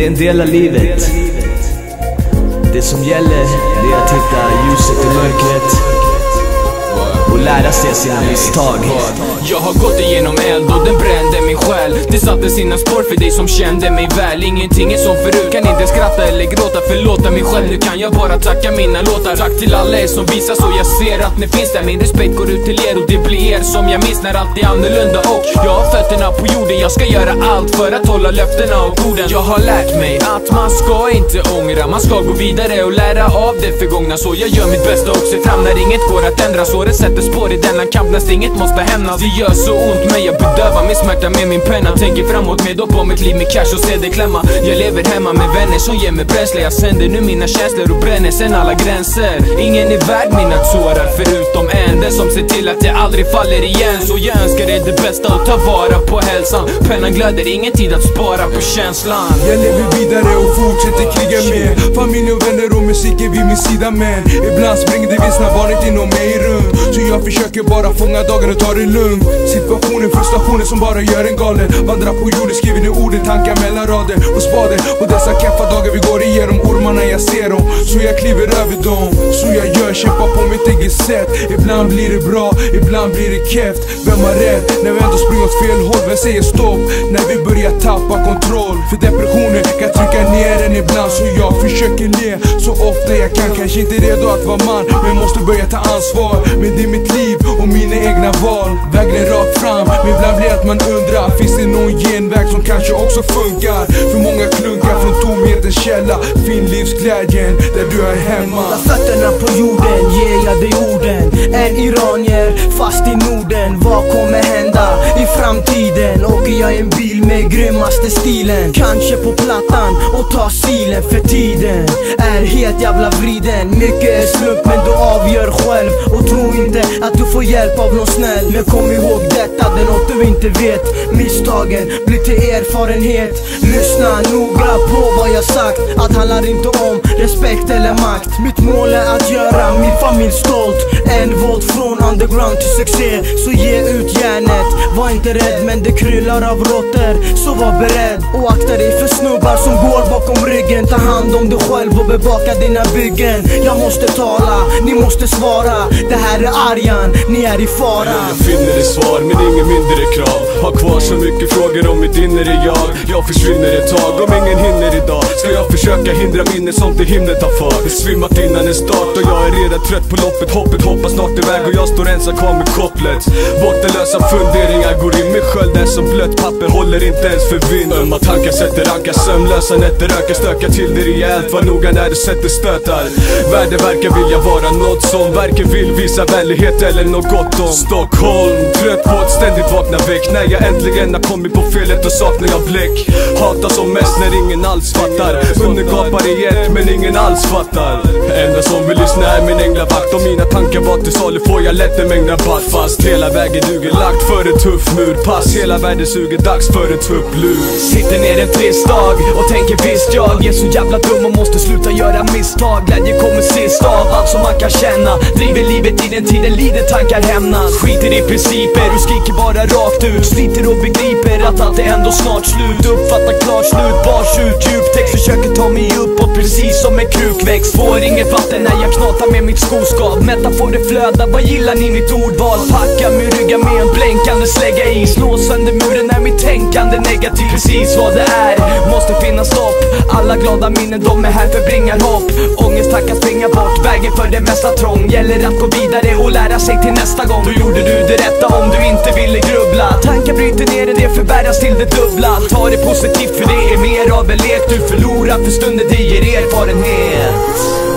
Det är en del av livet. Det som gäller, det är att hitta ljuset i mörkret och lära sig sina misstag jag har gått igenom eld och den brände min själ. Det satte sina spår för dig som kände mig väl. Ingenting är som förut, kan inte skratta eller gråta Förlåta mig själv, nu kan jag bara tacka mina låtar. Tack till alla er som visar så jag ser att ni finns där. Min respekt går ut till er och det blir er som jag minns när allt är annorlunda. Och jag har fötterna på jorden, jag ska göra allt för att hålla löftena och orden. Jag har lärt mig att man ska inte ångra. Man ska gå vidare och lära av det förgångna. Så jag gör mitt bästa och ser fram när inget går att ändra. Så det sätter spår i denna kamp. När stinget måste hämnas gör så ont men jag bedövar min smärta med min penna. Tänker framåt med upp på mitt liv med cash och CD klämma. Jag lever hemma med vänner som ger mig bränsle. Jag sänder nu mina känslor och bränner sen alla gränser. Ingen är värd mina tårar förutom en. Den som ser till att jag aldrig faller igen. Så jag önskar dig det bästa och ta vara på hälsan. Pennan glöder, ingen tid att spara på känslan. Jag lever vidare och fortsätter kriga med Familj och vänner och musik är vid min sida men Ibland springer det vilsna barnet inom mig runt Så jag försöker bara fånga dagen och ta det lugnt. Situationen, frustrationen som bara gör en galen. Vandrar på jorden, skriver ner orden, tankar mellan rader. Och spader Och dessa keffa dagar vi går igenom, ormarna jag ser dem. Så jag kliver över dem, så jag gör, kämpar på mitt eget sätt. Ibland blir det bra, ibland blir det keft. Vem har rätt? När vi ändå springer åt fel håll, vem säger stopp? När vi börjar tappa kontroll? För depressionen kan trycka ner en ibland Så jag försöker le. Så ofta jag kan Kanske inte redo att vara man, men måste börja ta ansvar. Men det är mitt liv och mina egna val. Vägen vägen rakt fram, men ibland blir det att man undrar Finns det någon genväg som kanske också funkar? För många klunkar från tomhetens källa. Finn livsglädjen där du är hemma. Hålla fötterna på jorden, ger jag dig orden. En iranier fast i Norden? Vad kommer hända i framtiden? Åker jag i en bil med grymmaste stilen? Kanske på plattan och tar silen för tiden. Är helt jävla vriden. Mycket är slump men du avgör själv. Och tro inte att du hjälp av någon snäll. Men kom ihåg detta, det är något du inte vet. Misstagen blir till erfarenhet. Lyssna noga på vad jag sagt Allt handlar inte om respekt eller makt. Mitt mål är att göra min familj stolt. En volt från underground till succé. Så ge ut järnet. Var inte rädd men det kryllar av råttor. Så var beredd. Och akta dig för snubbar som går bakom ryggen. Ta hand om dig själv och bevaka dina byggen. Jag måste tala, ni måste svara. Det här är Arjan, ni är i fara. Jag finner ett svar men inget mindre krav. Har kvar så mycket frågor om mitt inre jag. Jag försvinner ett tag om ingen hinner idag. Ska jag försöka hindra minnet som till himlen tar för Det svimmat innan en start och jag är redan trött på loppet. Hoppet hoppar snart iväg och jag står ensam kvar med kopplet Bottenlösa funderingar går in med sköld. Är som blött papper håller inte ens för vind. Ömma tankar sätter ankar, sömnlösa nätter ökar Stökar till det rejält, var noga när du sätter stötar. Världen verkar vilja vara något som varken vill visa vänlighet eller något gott om. Stockholm, trött på att ständigt vakna väck. När jag äntligen har kommit på felet och saknar jag bläck. Hatar som mest när ingen alls fattar. Undergapar i ett men ingen alls fattar är min änglavakt Om mina tankar var till salu. Får jag lätt en mängd rabatt? Fast hela vägen duger lagt för en tuff mur Pass, hela världen suger dags för en tupplur Sitter ner en trist dag och tänker visst jag är så jävla dum och måste sluta göra misstag. Glädje kommer sist av allt som man kan känna. Driver livet i den tiden lider tankar hämnas. Skiter i principer och skriker bara rakt ut. Sliter och begriper att allt är ändå snart slut. Uppfattar klart slut, bars ut djuptext Försöker ta mig uppåt precis som en krukväxt. Får inget vatten när jag knatar med mitt skoskav Metaforer flöda vad gillar ni? Mitt ordval? Packa min rygga med en blänkande slägga i. Slå sönder muren när mitt tänkande negativt. Precis vad det är, måste finnas stopp. Alla glada minnen, de är här för bringar hopp. Ångest, tackar springa bort, vägen för det mesta trång. Gäller att gå vidare och lära sig till nästa gång. Då gjorde du det rätta om du inte ville grubbla. Tankar bryter ner det, det förvärras till det dubbla. Ta det positivt för det är mer av en lek. Du förlorar för stunden, det ger erfarenhet.